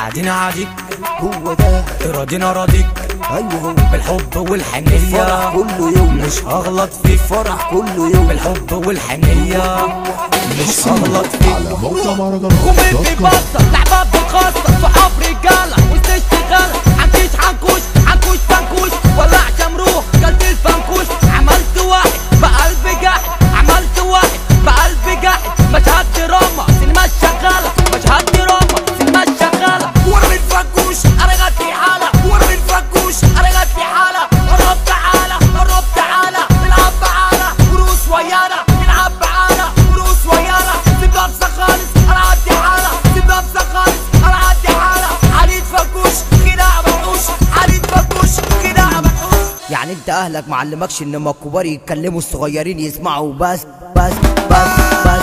عادينا عاديك. هو ده. راضينا راضيك. أيوه. بالحب والحنية. فرح كله يوم. مش هغلط فيك فرح كله يوم. بالحب والحنية. مش هغلط فيك على موقع مهرجانات يعني انت اهلك معلمكش ان ما الكبار يتكلموا الصغيرين يسمعوا. بس بس بس بس.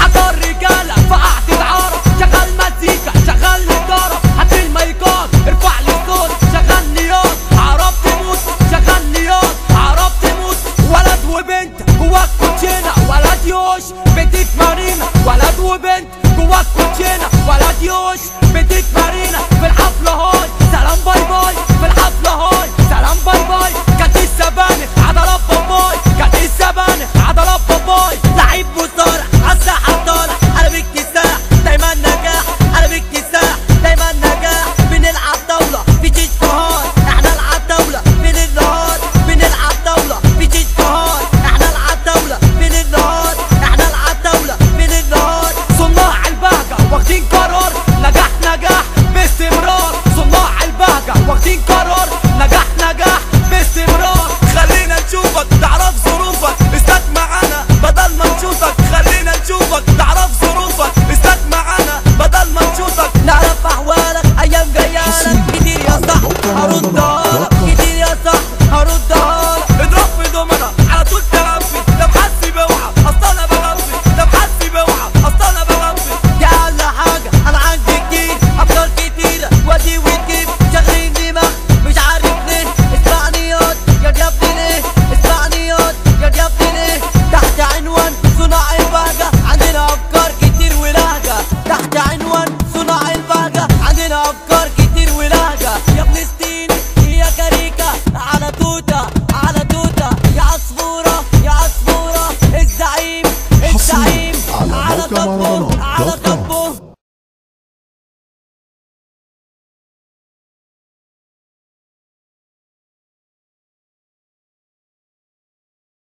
حضر رجالة فقعت العارة شغل مزيكا شغل نجارة. هات المايكات ارفع لي صوت شغل نيون عرب تموت شغل نيون عرب تموت. ولد وبنت جواك كوتشينة. ولد يوش مارينا. ولد وبنت جواك كوتشينة. ولد Loco. gmail.com.